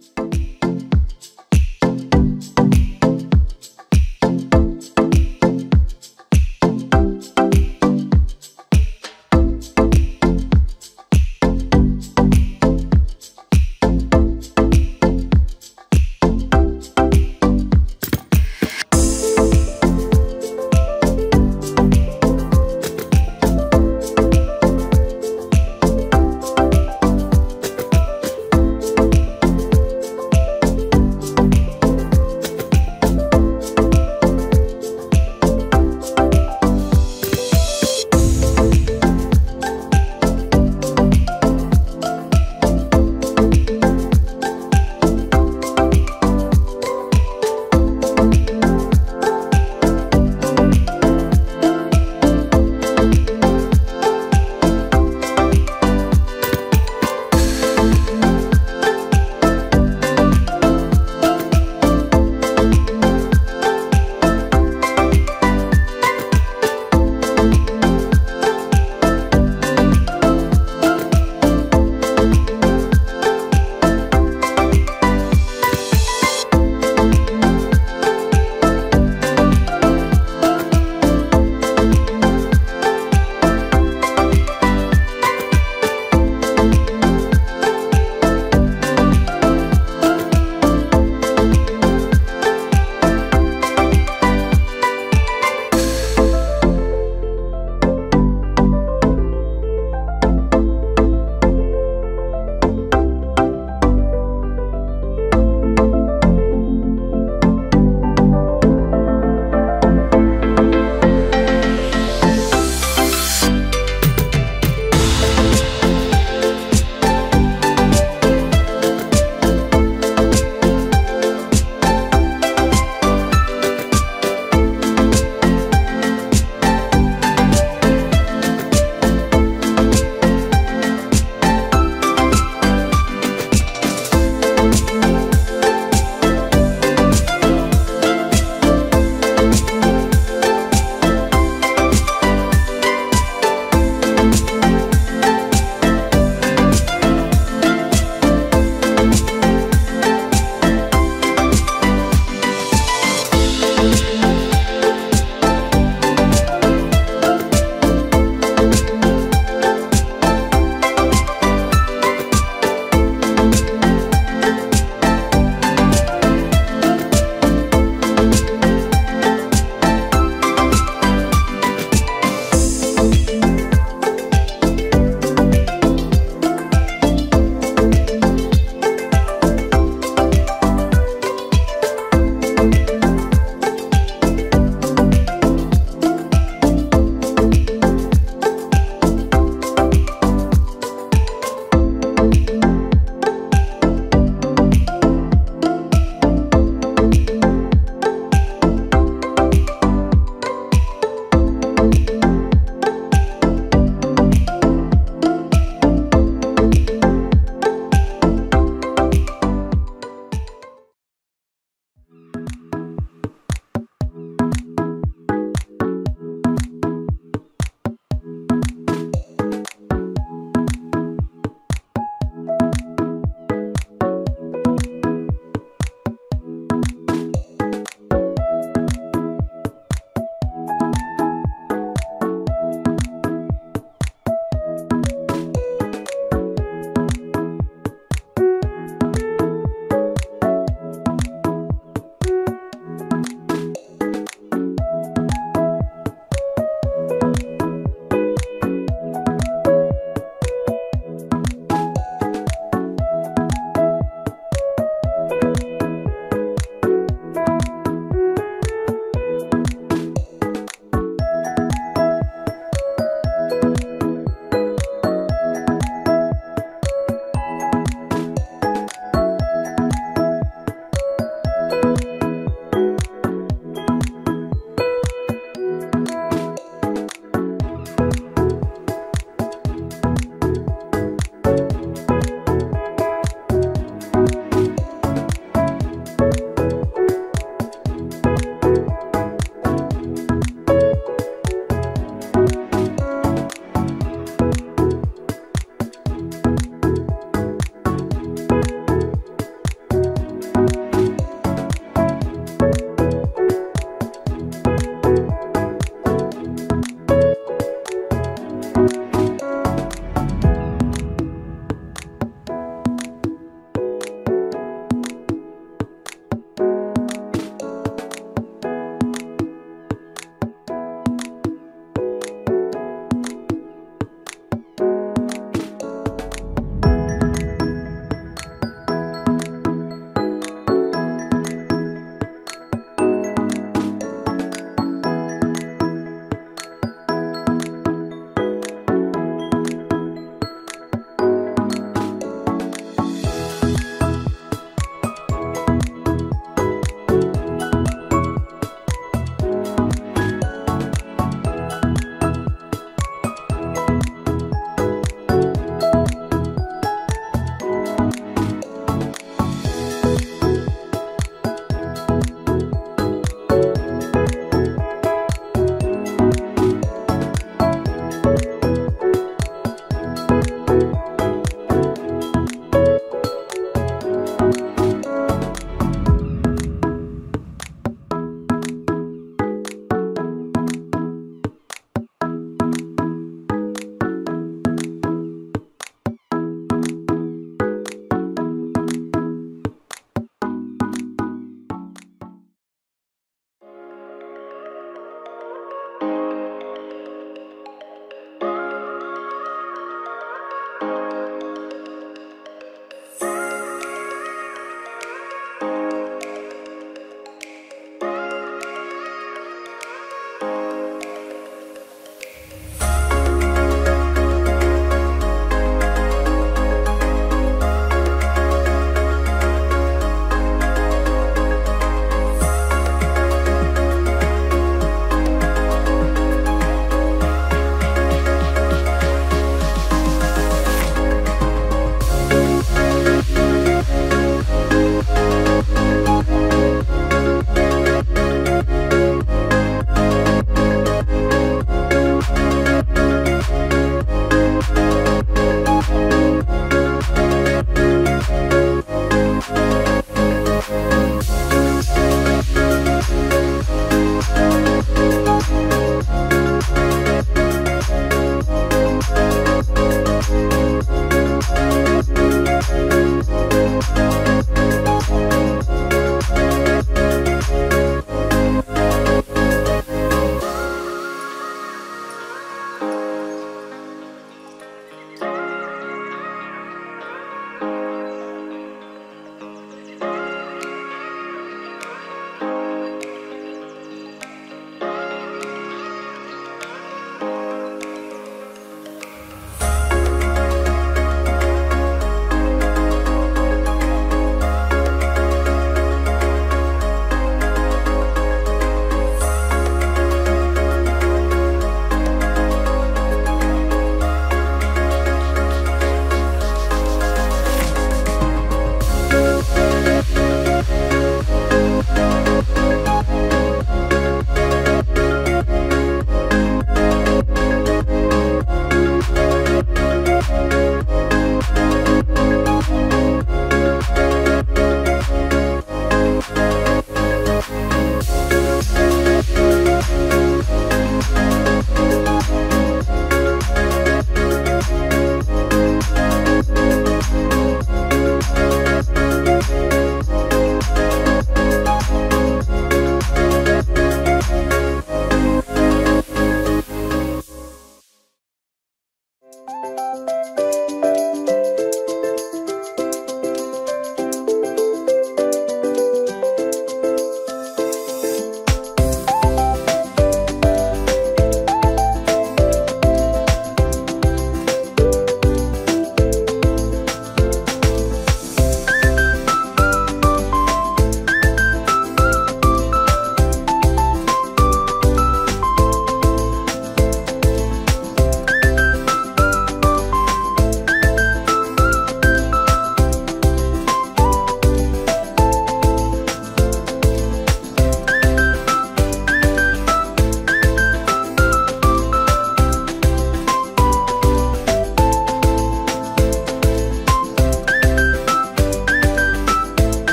you